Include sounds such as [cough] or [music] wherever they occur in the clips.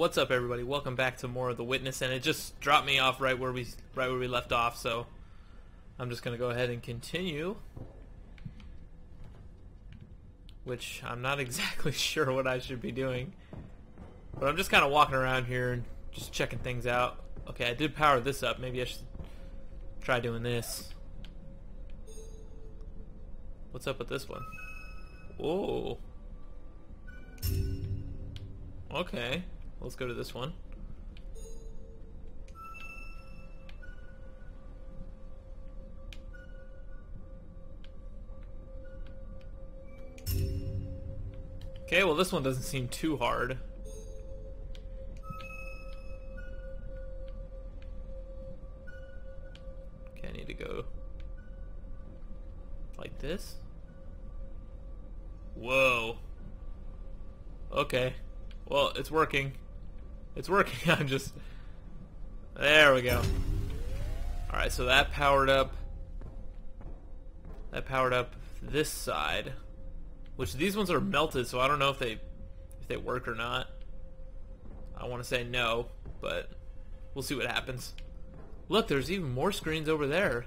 What's up, everybody? Welcome back to more of the Witness, and it just dropped me off right where we right where we left off. So I'm just gonna go ahead and continue, which I'm not [laughs] exactly sure what I should be doing, but I'm just kind of walking around here and just checking things out. Okay, I did power this up. Maybe I should try doing this. What's up with this one? Whoa. Okay. Let's go to this one. Okay, well this one doesn't seem too hard. Okay, I need to go like this. Whoa. Okay. Well, it's working. It's working. [laughs] I'm just... There we go. Alright, so that powered up... That powered up this side. Which these ones are melted, so I don't know if they if they work or not. I want to say no, but we'll see what happens. Look, there's even more screens over there.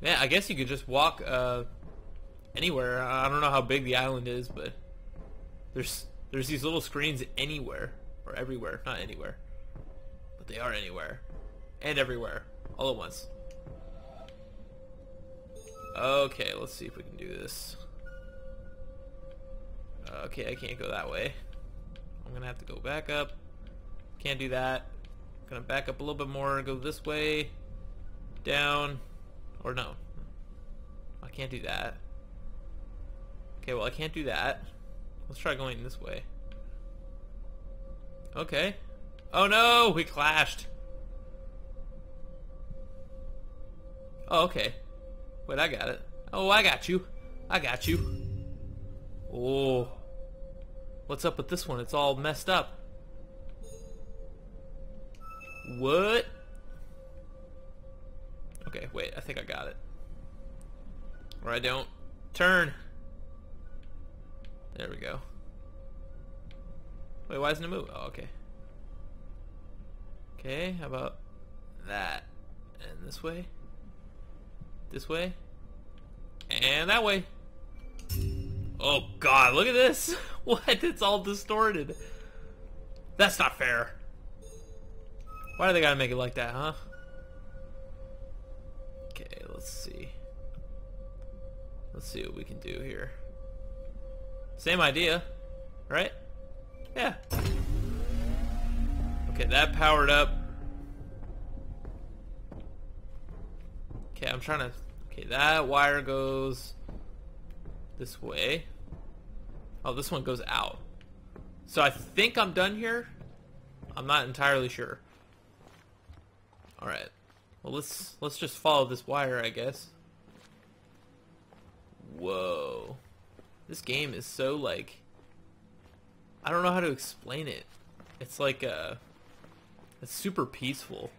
Yeah, I guess you could just walk uh, anywhere. I don't know how big the island is, but there's there's these little screens anywhere or everywhere, not anywhere, but they are anywhere and everywhere all at once. Okay, let's see if we can do this. Okay, I can't go that way. I'm gonna have to go back up. Can't do that. Gonna back up a little bit more, go this way, down, or no. I can't do that. Okay, well I can't do that. Let's try going this way. Okay. Oh no, we clashed. Oh, okay. Wait, I got it. Oh, I got you. I got you. Oh. What's up with this one? It's all messed up. What? Okay, wait, I think I got it. Or I don't. Turn. There we go. Wait, why isn't it move? Oh, okay. Okay, how about that? And this way? This way? And that way. Oh god, look at this! [laughs] What? It's all distorted. That's not fair. Why do they gotta make it like that, huh? Okay, let's see. Let's see what we can do here. Same idea, right? Yeah. Okay, that powered up. Okay, I'm trying to... Okay, that wire goes this way. Oh, this one goes out. So I think I'm done here. I'm not entirely sure. All right. Well, let's let's just follow this wire, I guess. Whoa. This game is so like I don't know how to explain it. It's like uh it's super peaceful.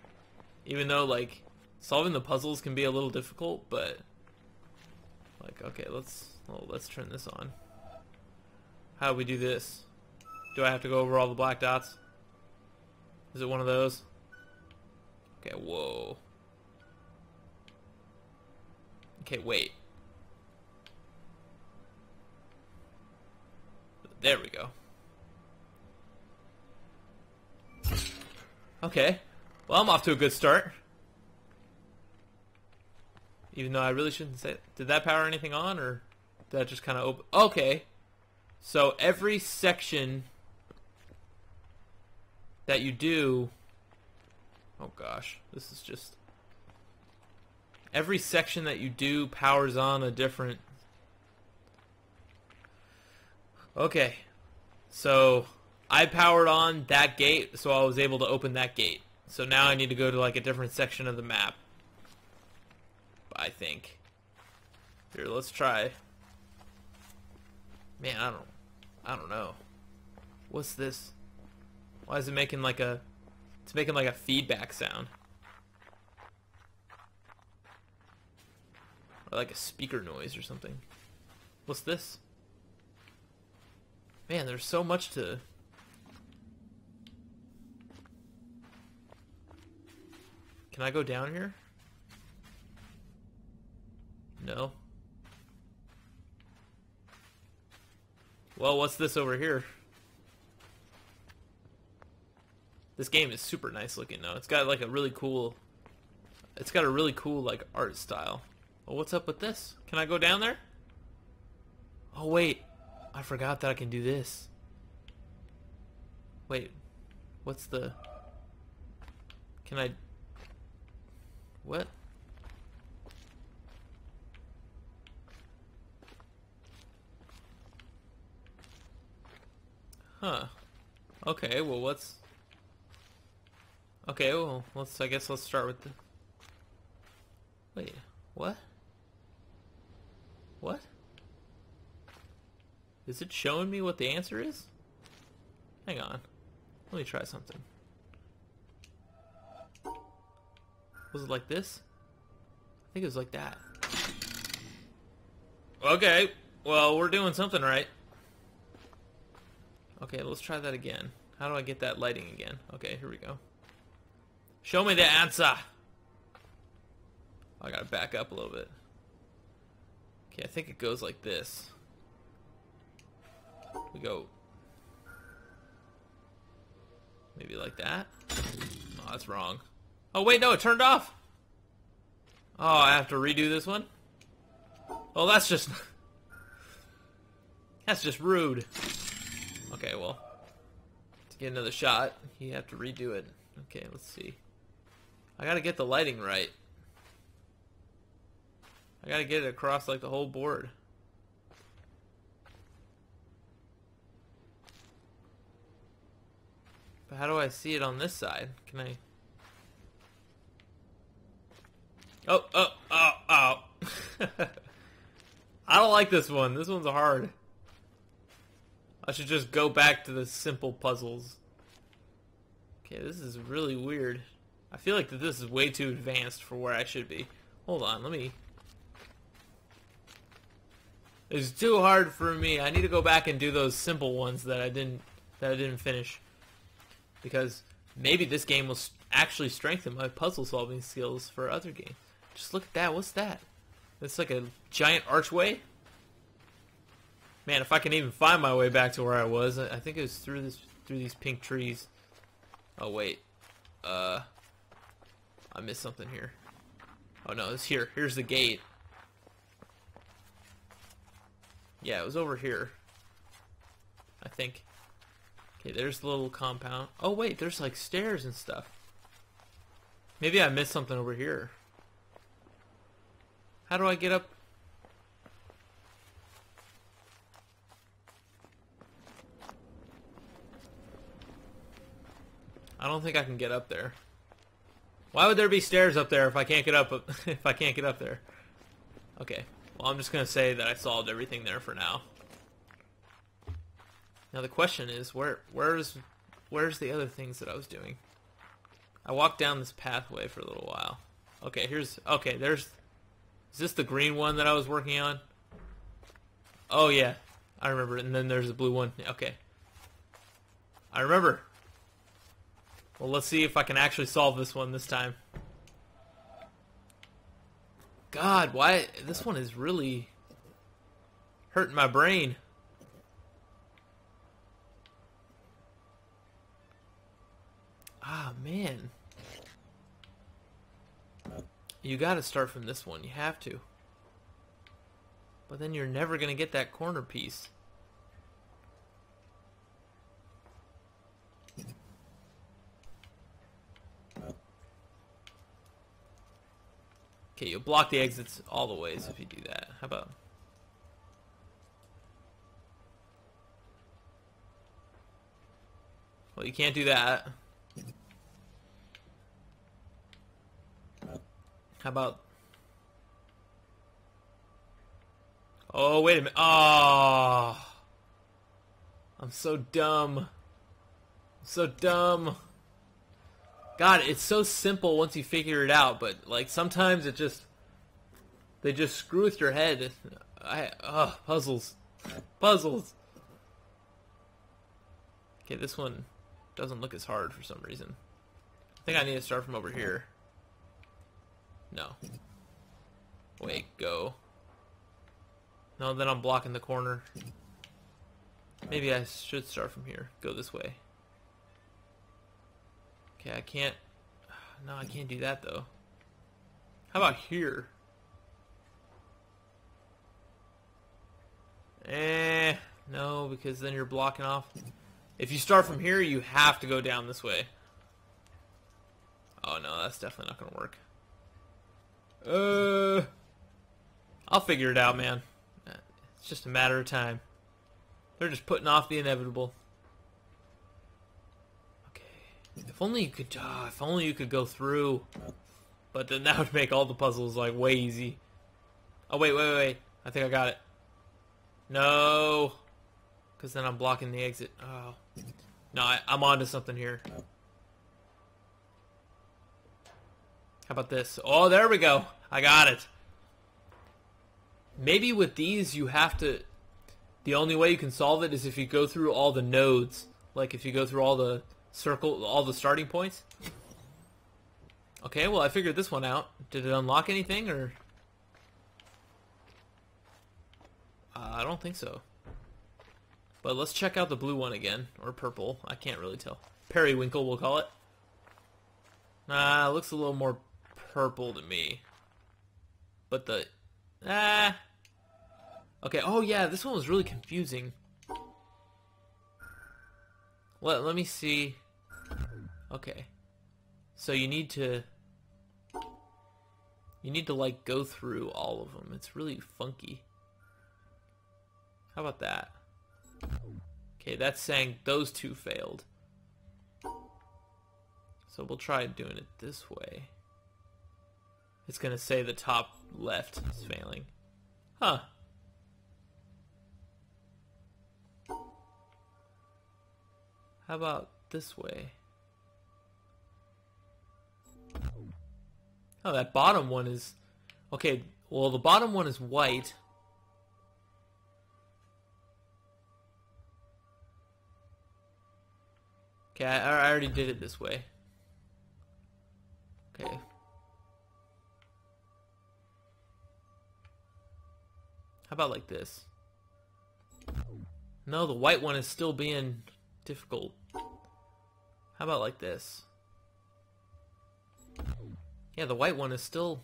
Even though like solving the puzzles can be a little difficult, but like okay, let's well, let's turn this on. How do we do this? Do I have to go over all the black dots? Is it one of those? Okay, whoa. Okay, wait. There we go. Okay. Well, I'm off to a good start. Even though I really shouldn't say. Did that power anything on, or did that just kind of open? Okay. So every section that you do... Oh gosh, this is just... Every section that you do powers on a different Okay. So I powered on that gate, so I was able to open that gate. So now I need to go to like a different section of the map. I think. Here, let's try. Man, I don't I don't know. What's this? Why is it making like a it's making like a feedback sound. Or like a speaker noise or something. What's this? Man, there's so much to... Can I go down here? No. Well, what's this over here? This game is super nice looking though. It's got like a really cool, it's got a really cool like art style. Well, what's up with this? Can I go down there? Oh wait, I forgot that I can do this. Wait, what's the... Can I... What? Huh. Okay, well what's... Okay, well, let's, I guess let's start with the... Wait, what? What? Is it showing me what the answer is? Hang on. Let me try something. Was it like this? I think it was like that. Okay, well, we're doing something right. Okay, let's try that again. How do I get that lighting again? Okay, here we go. Show me the answer! I gotta back up a little bit. Okay, I think it goes like this. We go maybe like that. Oh, that's wrong. Oh wait, no, it turned off. Oh, I have to redo this one. Oh, that's just [laughs] that's just rude. Okay, well, to get another shot, you have to redo it. Okay, let's see. I gotta get the lighting right. I gotta get it across like the whole board. How do I see it on this side? Can I... Oh, oh, oh, oh. [laughs] I don't like this one. This one's hard. I should just go back to the simple puzzles. Okay, this is really weird. I feel like that this is way too advanced for where I should be. Hold on, let me it's too hard for me. I need to go back and do those simple ones that I didn't that I didn't finish. Because maybe this game will actually strengthen my puzzle solving skills for other games. Just look at that. What's that? It's like a giant archway. Man, if I can even find my way back to where I was, I think it was through this through these pink trees. Oh wait. Uh I missed something here. Oh no, it's here. Here's the gate. Yeah, it was over here. I think. Okay, there's the little compound. Oh, wait, there's like stairs and stuff. Maybe I missed something over here. How do I get up? I don't think I can get up there. Why would there be stairs up there if I can't get up [laughs] if I can't get up there? Okay. Well, I'm just going to say that I solved everything there for now. Now the question is, where, where's, where's the other things that I was doing? I walked down this pathway for a little while. Okay, here's, okay, there's, is this the green one that I was working on? Oh yeah, I remember. And then there's the blue one. Okay. I remember. Well, let's see if I can actually solve this one this time. God, why this one is really hurting my brain. Ah, man. You gotta start from this one. You have to. But then you're never gonna get that corner piece. Okay, you'll block the exits all the ways if you do that. How about... Well, you can't do that. How about... Oh, wait a minute. Oh! Ah. I'm so dumb. I'm so dumb. God, it's so simple once you figure it out, but like sometimes it just they just screw with your head. I oh puzzles, puzzles. Okay, this one doesn't look as hard for some reason. I think I need to start from over here. No. Wait, go. No, then I'm blocking the corner. Maybe I should start from here. Go this way. Okay, I can't... No, I can't do that, though. How about here? Eh, no, because then you're blocking off. If you start from here, you have to go down this way. Oh no, that's definitely not gonna work. Uh, I'll figure it out, man. It's just a matter of time. They're just putting off the inevitable. Okay, if only you could. Oh, if only you could go through. But then that [laughs] would make all the puzzles like way easy. Oh wait, wait, wait! I think I got it. No, because then I'm blocking the exit. Oh, no, I, I'm onto something here. How about this? Oh, there we go. I got it. Maybe with these you have to... The only way you can solve it is if you go through all the nodes. Like if you go through all the circle, all the starting points. Okay, well I figured this one out. Did it unlock anything or... Uh, I don't think so. But let's check out the blue one again. Or purple. I can't really tell. Periwinkle, we'll call it. Ah, it looks a little more purple to me. But the... Ah... Okay, oh yeah, this one was really confusing. Let, let me see. Okay. So you need to... You need to, like, go through all of them. It's really funky. How about that? Okay, that's saying those two failed. So we'll try doing it this way. It's going to say the top left is failing. Huh. How about this way? Oh, that bottom one is... Okay, well, the bottom one is white. Okay, I, I already did it this way. Okay. How about like this? No, the white one is still being difficult. How about like this? Yeah, the white one is still...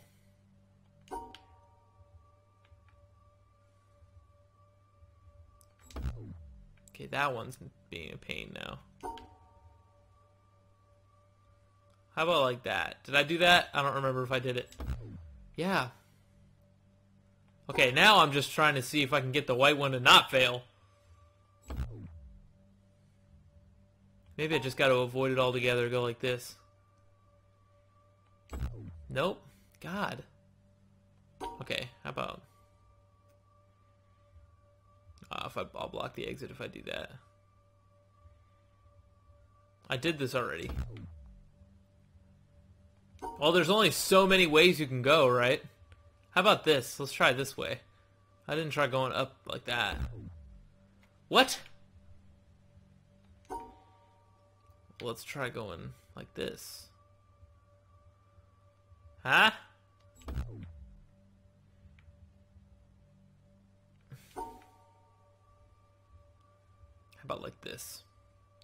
Okay, that one's being a pain now. How about like that? Did I do that? I don't remember if I did it. Yeah. Okay, now I'm just trying to see if I can get the white one to not fail. Maybe I just got to avoid it altogether, go like this. Nope. God. Okay, how about... Uh, if I, I'll block the exit if I do that. I did this already. Well, there's only so many ways you can go, right? How about this? Let's try this way. I didn't try going up like that. What? Let's try going like this. Huh? How about like this?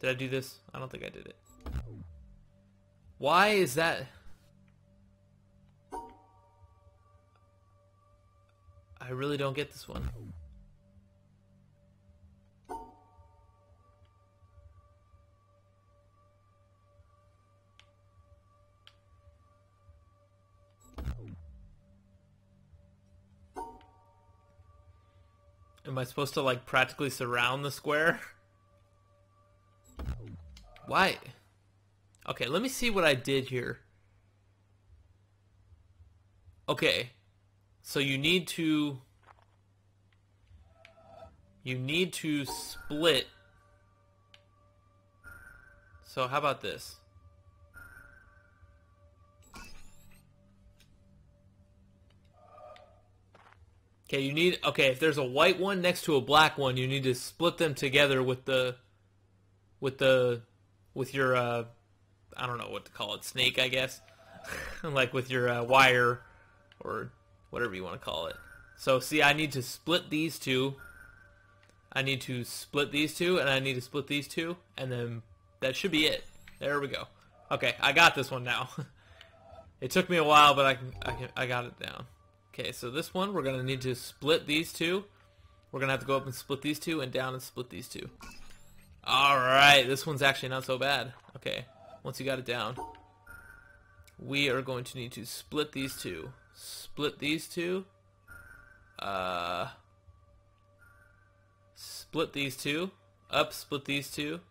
Did I do this? I don't think I did it. Why is that... I really don't get this one. Am I supposed to like practically surround the square? Why? Okay, let me see what I did here. Okay. So you need to you need to split. So how about this? Okay, you need okay, if there's a white one next to a black one, you need to split them together with the with the with your uh I don't know what to call it, snake, I guess. [laughs] like with your uh, wire or whatever you want to call it. So see, I need to split these two. I need to split these two, and I need to split these two, and then that should be it. There we go. Okay, I got this one now. [laughs] it took me a while, but I can, I can, I got it down. Okay, so this one we're gonna need to split these two. We're gonna have to go up and split these two, and down and split these two. All right, this one's actually not so bad. Okay, once you got it down, we are going to need to split these two. Split these two. Uh, split these two. Up, split these two.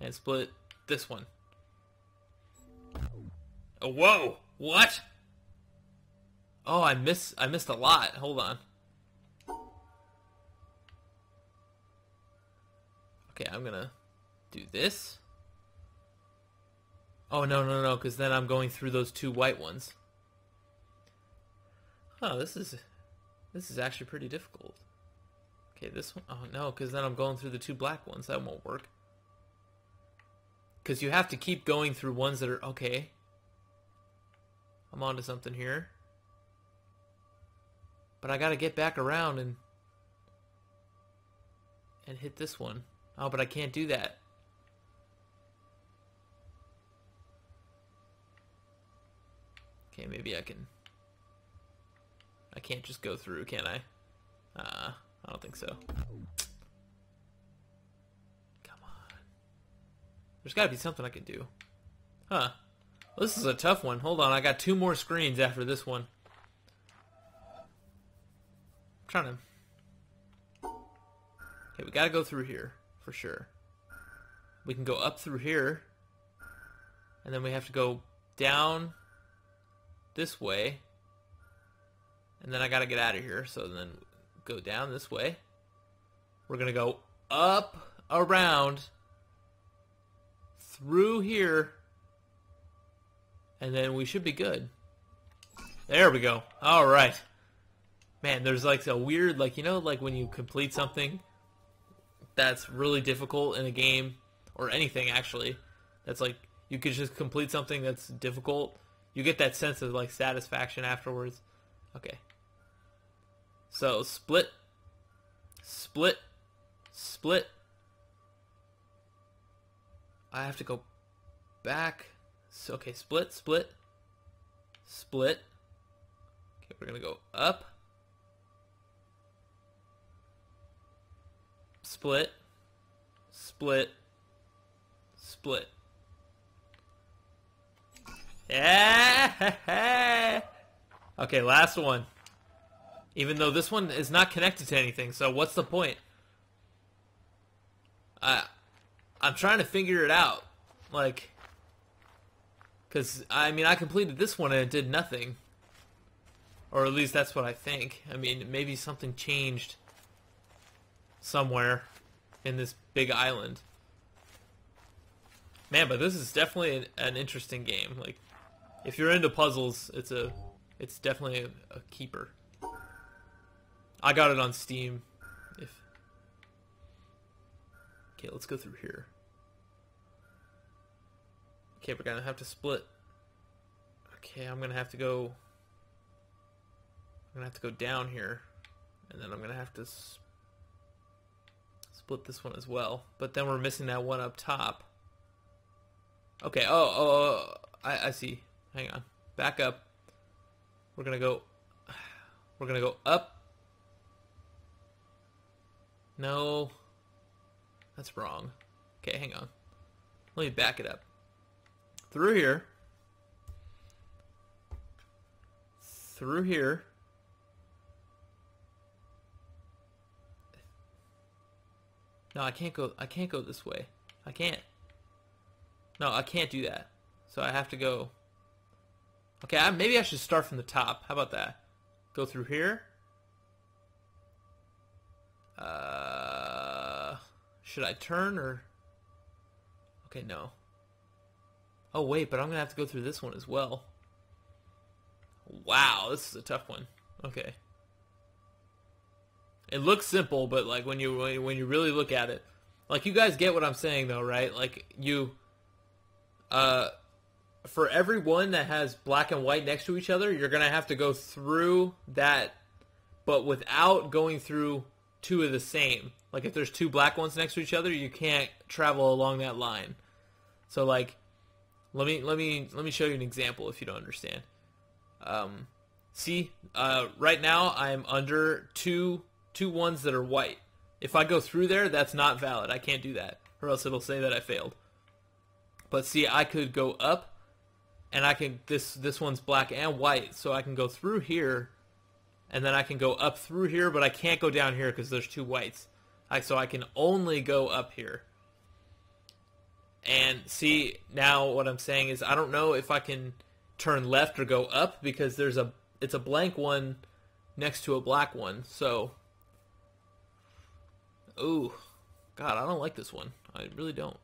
And split this one. Oh, whoa! What? Oh, I miss I missed a lot. Hold on. Okay, I'm gonna do this. Oh, no, no, no, because then I'm going through those two white ones. Oh, this is... This is actually pretty difficult. Okay, this one... Oh, no, because then I'm going through the two black ones. That won't work. Because you have to keep going through ones that are... Okay. I'm onto something here. But I gotta get back around and... And hit this one. Oh, but I can't do that. Okay, maybe I can... I can't just go through, can I? Uh, I don't think so. Come on. There's gotta be something I can do. Huh. Well, this is a tough one. Hold on, I got two more screens after this one. I'm trying to... Okay, we gotta go through here, for sure. We can go up through here. And then we have to go down this way. And then I gotta get out of here, so then go down this way. We're gonna go up, around, through here, and then we should be good. There we go. All right. Man, there's like a weird, like, you know, like when you complete something that's really difficult in a game, or anything actually, that's like, you could just complete something that's difficult, you get that sense of like satisfaction afterwards. Okay. So split, split, split. I have to go back. So, okay, split, split, split. Okay, we're gonna go up. Split, split, split. Yeah. [laughs] okay, last one. Even though this one is not connected to anything, so what's the point? I, I'm trying to figure it out. Like, because, I mean, I completed this one and it did nothing. Or at least that's what I think. I mean, maybe something changed somewhere in this big island. Man, but this is definitely an, an interesting game. Like, if you're into puzzles, it's a it's definitely a, a keeper. I got it on Steam. If okay, let's go through here. Okay, we're gonna have to split. Okay, I'm gonna have to go. I'm gonna have to go down here, and then I'm gonna have to split this one as well. But then we're missing that one up top. Okay. Oh, oh, oh I, I see. Hang on. Back up. We're gonna go. We're gonna go up. No. That's wrong. Okay, hang on. Let me back it up. Through here. Through here. No, I can't go. I can't go this way. I can't. No, I can't do that. So I have to go Okay, I, maybe I should start from the top. How about that? Go through here. Uh, should I turn or? Okay, no. Oh wait, but I'm gonna have to go through this one as well. Wow, this is a tough one. Okay. It looks simple, but like when you when you really look at it, like you guys get what I'm saying though, right? Like you, uh, for every one that has black and white next to each other, you're gonna have to go through that, but without going through two of the same. Like if there's two black ones next to each other, you can't travel along that line. So like, let me let me let me show you an example if you don't understand. Um, see, uh, right now I'm under two two ones that are white. If I go through there, that's not valid. I can't do that, or else it'll say that I failed. But see, I could go up, and I can this this one's black and white, so I can go through here, and then I can go up through here, but I can't go down here because there's two whites. I, so I can only go up here. And see, now what I'm saying is I don't know if I can turn left or go up because there's a it's a blank one next to a black one. So Ooh. God, I don't like this one. I really don't.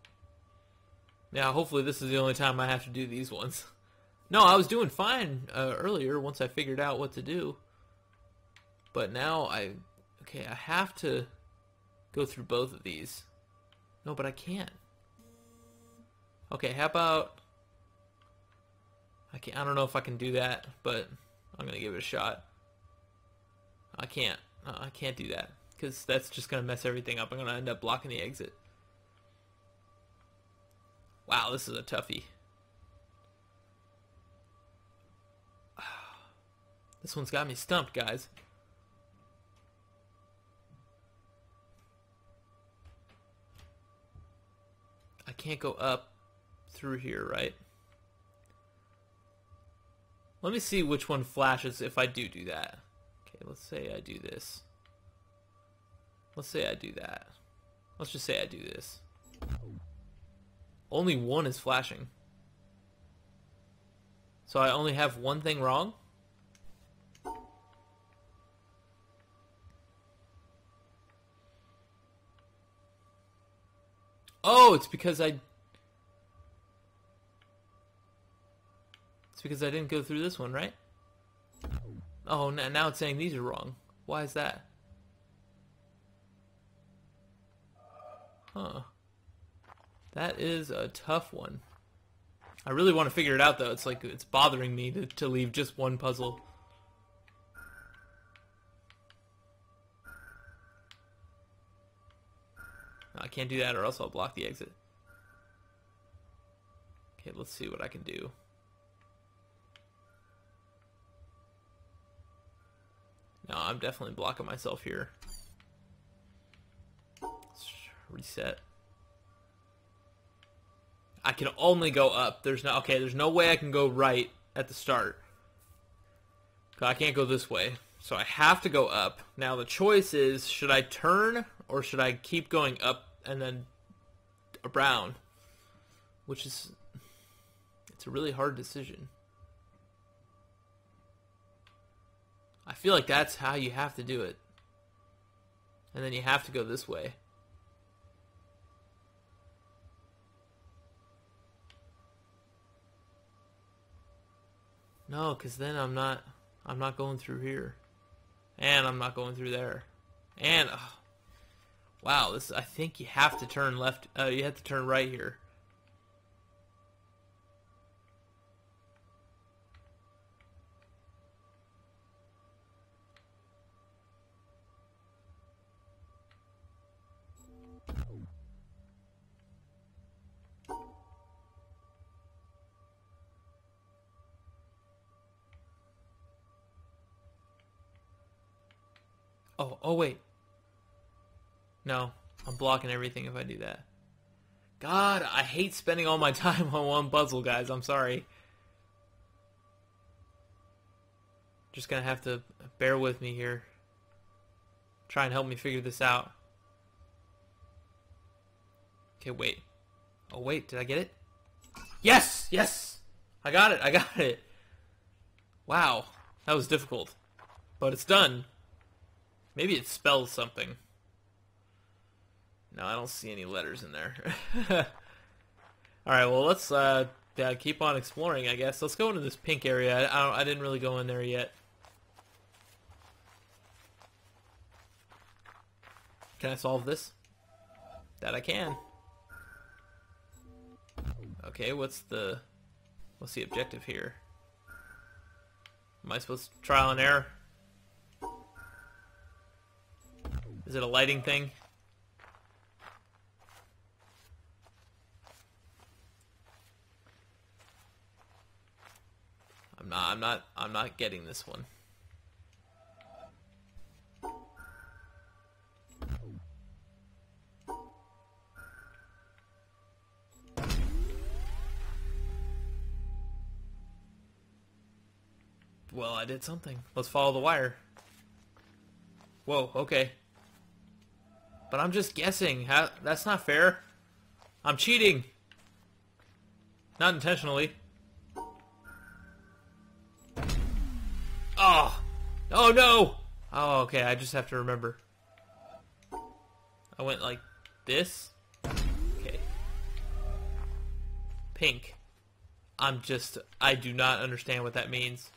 Now, hopefully this is the only time I have to do these ones. [laughs] No, I was doing fine uh, earlier once I figured out what to do. But now I... Okay, I have to go through both of these. No, but I can't. Okay, how about... I can't. I don't know if I can do that, but I'm gonna give it a shot. I can't. Uh, I can't do that because that's just gonna mess everything up. I'm gonna end up blocking the exit. Wow, this is a toughie. [sighs] This one's got me stumped, guys. I can't go up through here, right? Let me see which one flashes if I do do that. Okay, let's say I do this. Let's say I do that. Let's just say I do this. Only one is flashing. So I only have one thing wrong? Oh, it's because I... It's because I didn't go through this one, right? Oh, now it's saying these are wrong. Why is that? Huh. That is a tough one. I really want to figure it out, though. It's like, it's bothering me to, to leave just one puzzle. I can't do that or else I'll block the exit. Okay, let's see what I can do. No, I'm definitely blocking myself here. Let's reset. I can only go up. There's no okay. There's no way I can go right at the start. I can't go this way, so I have to go up. Now the choice is: should I turn or should I keep going up and then a brown, Which is it's a really hard decision. I feel like that's how you have to do it. And then you have to go this way. No, because then I'm not, I'm not going through here. And I'm not going through there. And, wow, this, I think you have to turn left, uh, you have to turn right here. Oh, oh wait. No, I'm blocking everything if I do that. God, I hate spending all my [laughs] time on one puzzle, guys. I'm sorry. Just gonna have to bear with me here. Try and help me figure this out. Okay, wait. Oh, wait, did I get it? Yes! Yes! I got it, I got it. Wow, that was difficult. But it's done. Maybe it spells something. No, I don't see any letters in there. [laughs] Alright, well, let's uh, yeah, keep on exploring, I guess. Let's go into this pink area. I, I didn't really go in there yet. Can I solve this? That I can. Okay, what's the... What's the objective here? Am I supposed to trial and error? Is it a lighting thing? I'm not I'm not getting this one. Well, I did something. Let's follow the wire. Whoa, okay. But I'm just guessing. How, that's not fair. I'm cheating. Not intentionally. Oh! Oh no! Oh, okay, I just have to remember. I went like this. Okay. Pink. I'm just, I do not understand what that means.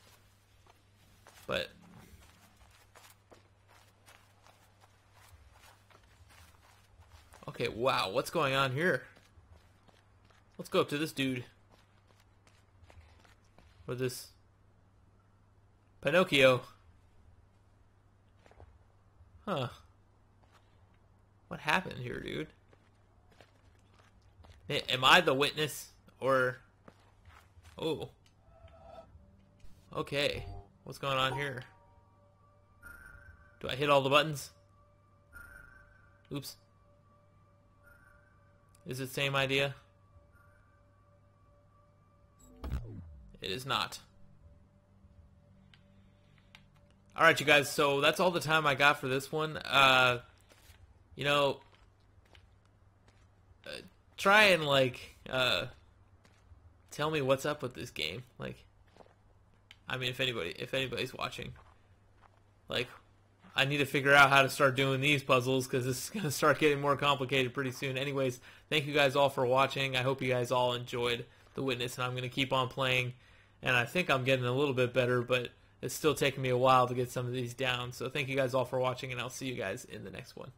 But Okay, wow, what's going on here? Let's go up to this dude. Or this Pinocchio. Huh. What happened here, dude? Am I the witness? Or... Oh. Okay. What's going on here? Do I hit all the buttons? Oops. Is it same idea? It is not. Alright, you guys, so that's all the time I got for this one. Uh, you know, uh, try and, like, uh, tell me what's up with this game. Like, I mean, if anybody, if anybody's watching, like, I need to figure out how to start doing these puzzles because this is to start getting more complicated pretty soon. Anyways, thank you guys all for watching. I hope you guys all enjoyed The Witness, and I'm going to keep on playing. And I think I'm getting a little bit better, but it's still taking me a while to get some of these down. So thank you guys all for watching, and I'll see you guys in the next one.